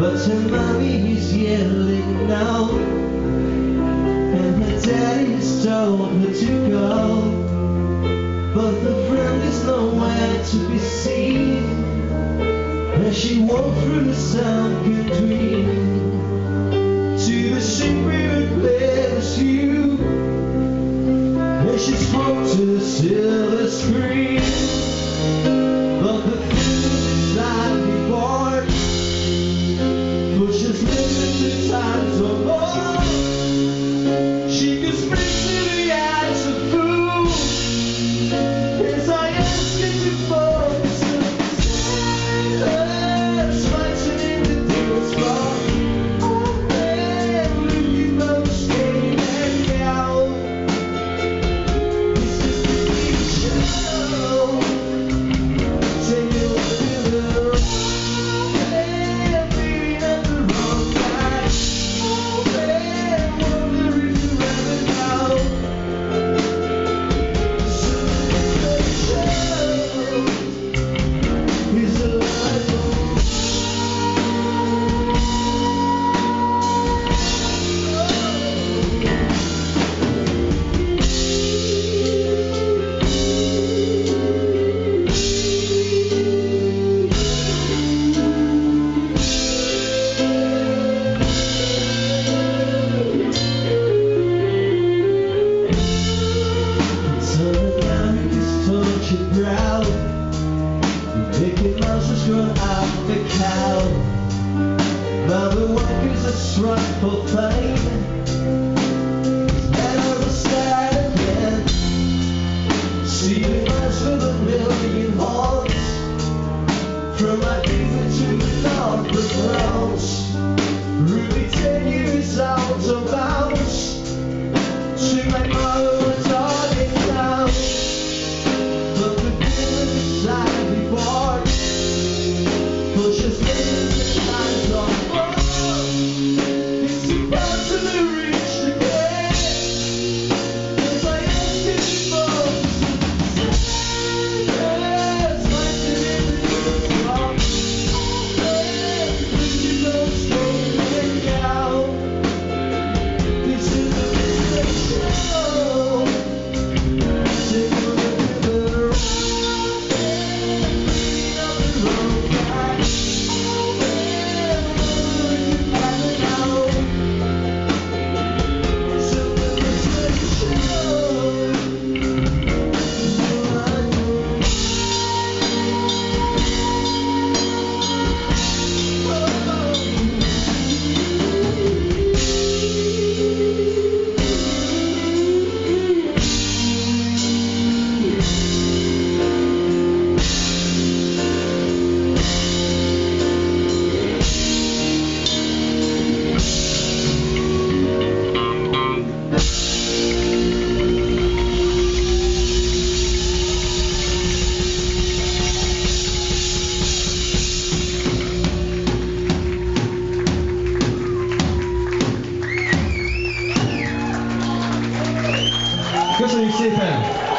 But her mommy is yelling now, and her daddy's told her to go. But the friend is nowhere to be seen as she walked through the sunken dream to the you. And she spoke to the silver screen. It's rightful never again. With a million hearts from my fever to Ruby, ten. 谢谢